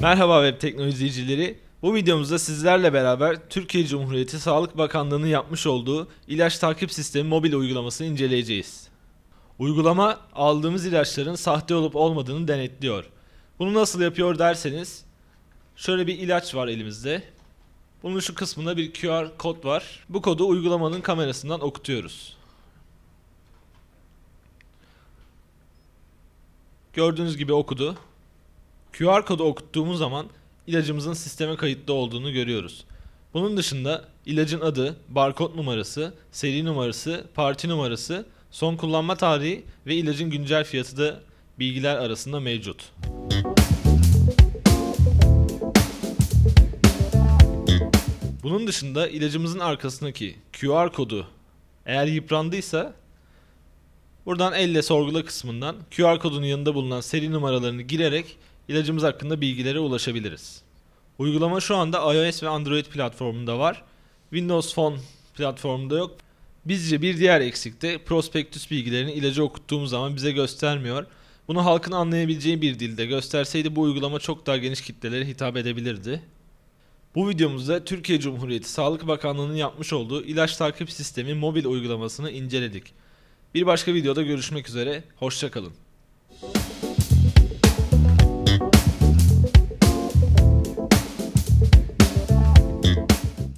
Merhaba web teknoloji izleyicileri. Bu videomuzda sizlerle beraber Türkiye Cumhuriyeti Sağlık Bakanlığı'nın yapmış olduğu ilaç takip sistemi mobil uygulamasını inceleyeceğiz. Uygulama aldığımız ilaçların sahte olup olmadığını denetliyor. Bunu nasıl yapıyor derseniz şöyle bir ilaç var elimizde. Bunun şu kısmında bir QR kod var. Bu kodu uygulamanın kamerasından okutuyoruz. Gördüğünüz gibi okudu. QR kodu okuttuğumuz zaman ilacımızın sisteme kayıtlı olduğunu görüyoruz. Bunun dışında ilacın adı, barkod numarası, seri numarası, parti numarası, son kullanma tarihi ve ilacın güncel fiyatı da bilgiler arasında mevcut. Bunun dışında ilacımızın arkasındaki QR kodu eğer yıprandıysa buradan elle sorgula kısmından QR kodunun yanında bulunan seri numaralarını girerek ilacımız hakkında bilgilere ulaşabiliriz. Uygulama şu anda iOS ve Android platformunda var. Windows Phone platformunda yok. Bizce bir diğer eksik de prospektüs bilgilerini ilacı okuttuğumuz zaman bize göstermiyor. Bunu halkın anlayabileceği bir dilde gösterseydi bu uygulama çok daha geniş kitlelere hitap edebilirdi. Bu videomuzda Türkiye Cumhuriyeti Sağlık Bakanlığı'nın yapmış olduğu ilaç takip sistemi mobil uygulamasını inceledik. Bir başka videoda görüşmek üzere, hoşçakalın.